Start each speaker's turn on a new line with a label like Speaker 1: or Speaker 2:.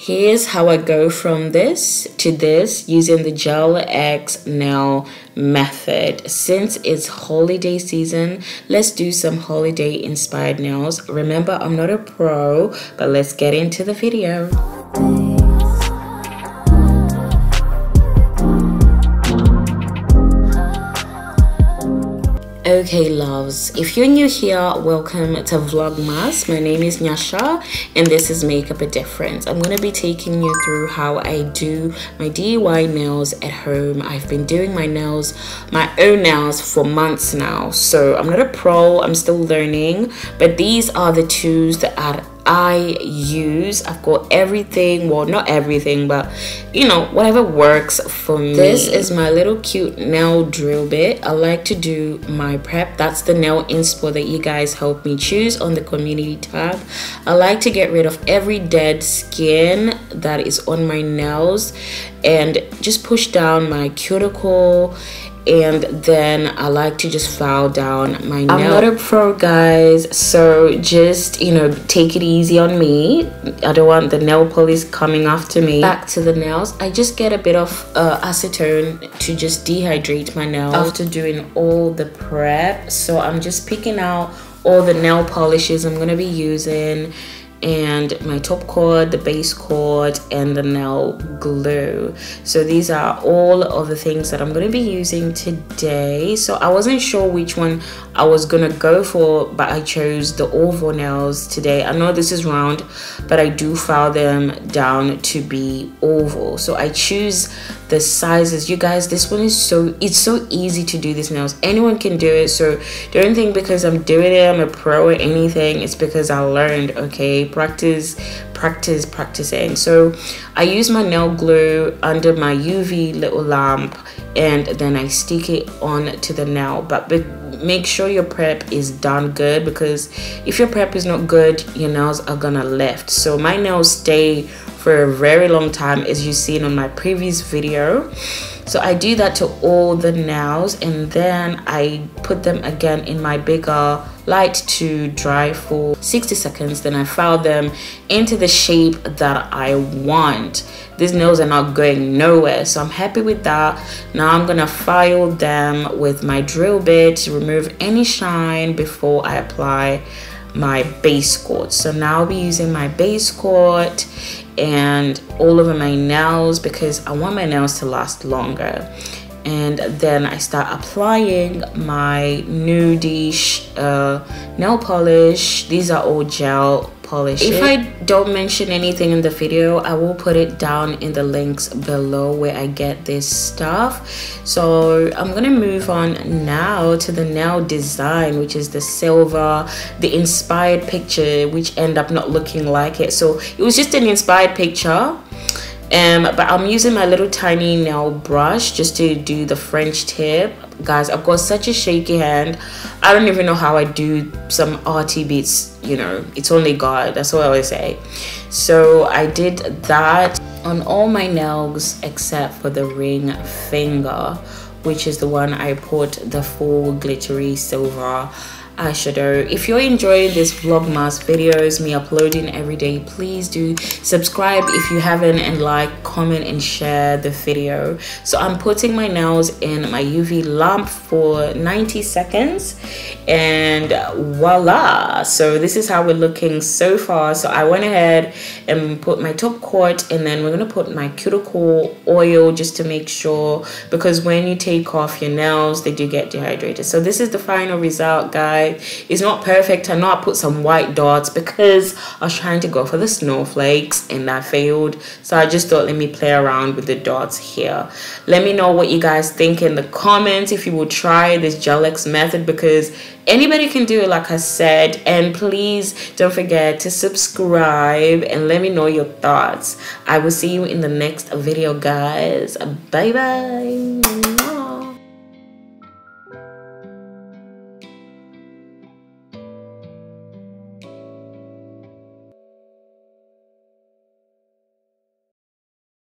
Speaker 1: Here's how I go from this to this using the Gel X nail method. Since it's holiday season, let's do some holiday inspired nails. Remember, I'm not a pro, but let's get into the video. Okay loves, if you're new here, welcome to Vlogmas. My name is Nyasha and this is Makeup a Difference. I'm going to be taking you through how I do my DIY nails at home. I've been doing my nails, my own nails for months now. So I'm not a pro, I'm still learning, but these are the tools that are I use. I've got everything, well, not everything, but you know, whatever works for me. This is my little cute nail drill bit. I like to do my prep. That's the nail inspo that you guys help me choose on the community tab. I like to get rid of every dead skin that is on my nails and just push down my cuticle and then I like to just file down my nail. I'm not a pro guys so just you know take it easy on me. I don't want the nail polish coming after me. Back to the nails. I just get a bit of uh, acetone to just dehydrate my nails after doing all the prep. So I'm just picking out all the nail polishes I'm gonna be using and my top coat, the base coat, and the nail glue. So these are all of the things that I'm going to be using today. So I wasn't sure which one I was going to go for, but I chose the oval nails today. I know this is round, but I do file them down to be oval. So I choose the sizes. You guys, this one is so, it's so easy to do these nails. Anyone can do it. So don't think because I'm doing it, I'm a pro or anything. It's because I learned, okay? practice practice practicing so i use my nail glue under my uv little lamp and then i stick it on to the nail but make sure your prep is done good because if your prep is not good your nails are gonna lift so my nails stay for a very long time as you've seen on my previous video. So I do that to all the nails and then I put them again in my bigger light to dry for 60 seconds. Then I file them into the shape that I want. These nails are not going nowhere so I'm happy with that. Now I'm gonna file them with my drill bit to remove any shine before I apply my base coat so now I'll be using my base coat and all over my nails because I want my nails to last longer. And then I start applying my nudish uh, nail polish. These are all gel polish if i don't mention anything in the video i will put it down in the links below where i get this stuff. So i'm gonna move on now to the nail design which is the silver the inspired picture which end up not looking like it. So it was just an inspired picture um but i'm using my little tiny nail brush just to do the french tip. Guys i've got such a shaky hand. I don't even know how i do some arty beats you know. It's only god that's what i always say. So i did that on all my nails except for the ring finger which is the one i put the full glittery silver eyeshadow. If you're enjoying this vlogmas videos me uploading every day please do subscribe if you haven't and like comment and share the video. So i'm putting my nails in my uv lamp for 90 seconds and voila. So this is how we're looking so far. So i went ahead and put my top coat and then we're going to put my cuticle oil just to make sure because when you take off your nails they do get dehydrated. So this is the final result guys it's not perfect. I know I put some white dots because I was trying to go for the snowflakes and i failed. So I just thought let me play around with the dots here. Let me know what you guys think in the comments if you will try this Gel X method because anybody can do it like I said. And please don't forget to subscribe and let me know your thoughts. I will see you in the next video guys. Bye bye.